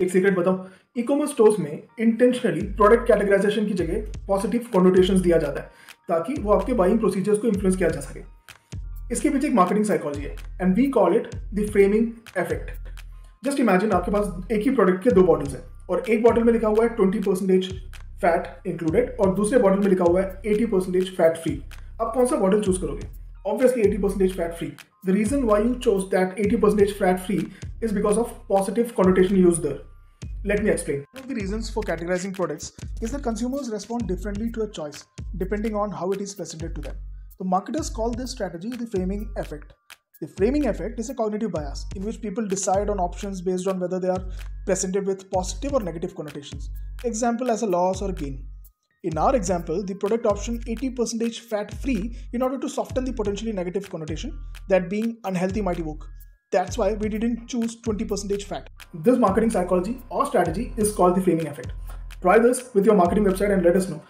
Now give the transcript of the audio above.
एक सीक्रेट बताओ e commerce stores में इंटेंशनली प्रोडक्ट कैटेगराइजेशन की जगह पॉजिटिव कॉन्नोटेशन दिया जाता है, ताकि वो आपके बाइंग प्रोसीजर्स को इन्फ्लुएंस किया जा सके। इसके पीछे एक मार्केटिंग साइकोलॉजी है and we call it the framing effect just imagine आपके पास एक ही प्रोडक्ट के दो बॉटल्स हैं, और एक बॉटल में लिखा हुआ है ट्वेंटी परसेंटेज फैट इंक्लूडेड और दूसरे बॉटल में लिखा हुआ है एटी परसेंटेज फैट फ्री आप कौन सा बॉटल चूज़ करोगे? Obviously 80% fat free. The reason why you chose that 80% fat free is because of positive connotation used there. Let me explain. One of the reasons for categorizing products is that consumers respond differently to a choice depending on how it is presented to them. The marketers call this strategy the framing effect. The framing effect is a cognitive bias in which people decide on options based on whether they are presented with positive or negative connotations. Example as a loss or gain. In our example, the product option 80% fat free in order to soften the potentially negative connotation that being unhealthy might evoke. That's why we didn't choose 20% fat. This marketing psychology or strategy is called the framing effect. Try this with your marketing website and let us know